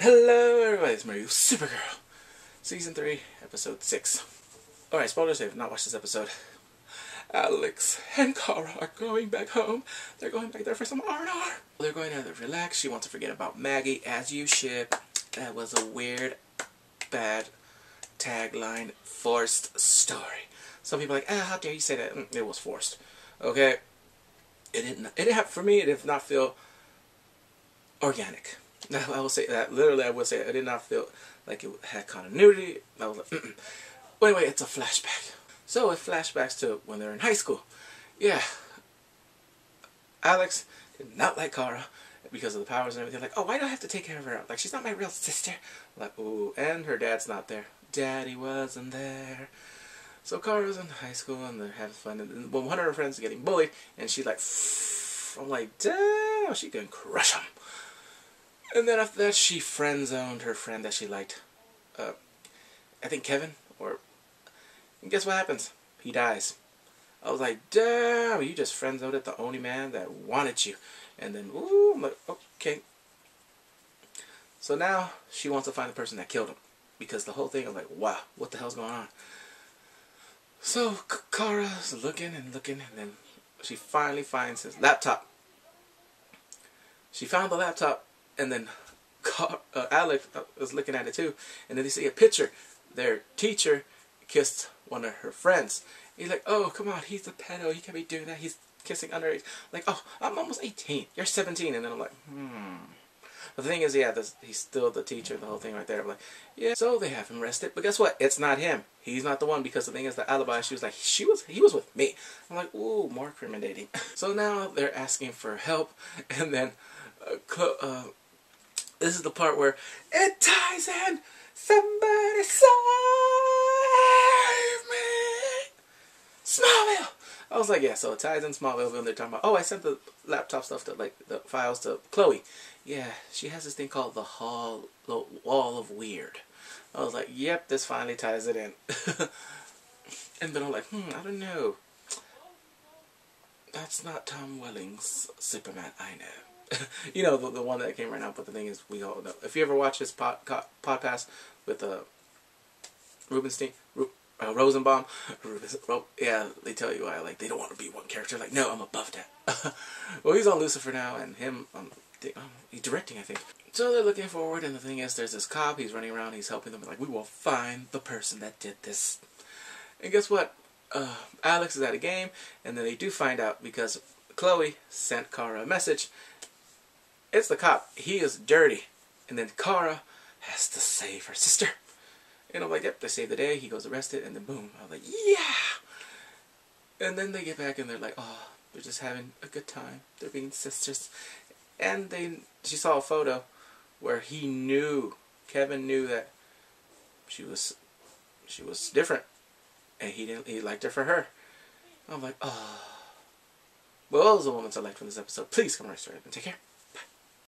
Hello, everybody. It's Mario Supergirl, season three, episode six. All right, spoilers. If you've not watched this episode, Alex and Kara are going back home. They're going back there for some R&R. They're going to relax. She wants to forget about Maggie, as you should. That was a weird, bad tagline, forced story. Some people are like, ah, how dare you say that? Mm, It was forced. Okay. It didn't. It didn't for me. It did not feel organic. I will say that literally. I would say I did not feel like it had continuity. I was like, Mm-mm. but anyway, it's a flashback. So it flashbacks to when they're in high school. Yeah, Alex did not like Kara because of the powers and everything. Like, oh, why do I have to take care of her? Like, she's not my real sister. Like, ooh, and her dad's not there. Daddy wasn't there. So Kara's in high school and they're having fun. And one of her friends is getting bullied, and she's like, I'm like, damn, she can crush him. And then after that, she friend zoned her friend that she liked. Uh, I think Kevin, or guess what happens? He dies. I was like, damn, you just friend zoned the only man that wanted you. And then, ooh, I'm like, okay. So now she wants to find the person that killed him. Because the whole thing, I'm like, wow, what the hell's going on? So Kara's looking and looking, and then she finally finds his laptop. She found the laptop, and then uh, Alex uh, was looking at it too, and then they see a picture. Their teacher kissed one of her friends. He's like, "Oh, come on, he's a pedo. He can't be doing that. He's kissing underage." Like, "Oh, I'm almost 18. You're 17." And then I'm like, "Hmm." But the thing is, yeah, this, he's still the teacher. The whole thing right there. I'm like, yeah. So they have him arrested, but guess what? It's not him. He's not the one because the thing is, the alibi. She was like, she was, he was with me. I'm like, ooh, more incriminating. so now they're asking for help, and then, uh, uh, this is the part where it ties in. Somebody save me, Smallville. I was like, yeah. So it ties in Smallville, and they're talking about, oh, I sent the laptop stuff to like the files to Chloe. Yeah, she has this thing called the Hall, the Wall of Weird. I was like, yep, this finally ties it in. and then I'm like, hmm, I don't know. That's not Tom Welling's Superman, I know. you know, the, the one that came right now, but the thing is, we all know. If you ever watch his pod, podcast with uh, Rubenstein, Ru, uh, Rosenbaum, Rubens, Ro, yeah, they tell you why, like, they don't want to be one character. Like, no, I'm above that. well, he's on Lucifer now, and him, um, um, he's directing, I think. So they're looking forward, and the thing is, there's this cop, he's running around, he's helping them, like, we will find the person that did this. And guess what? Uh, Alex is at a game, and then they do find out because Chloe sent Kara a message. It's the cop. He is dirty. And then Kara has to save her sister. And I'm like, yep, they save the day. He goes arrested, and then boom. I'm like, yeah! And then they get back, and they're like, oh, they're just having a good time. They're being sisters. And they, she saw a photo where he knew, Kevin knew that she was, she was different and he didn't he liked her for her. I'm like, oh. Well, those are the moments I liked from this episode. Please come right straight up and take care.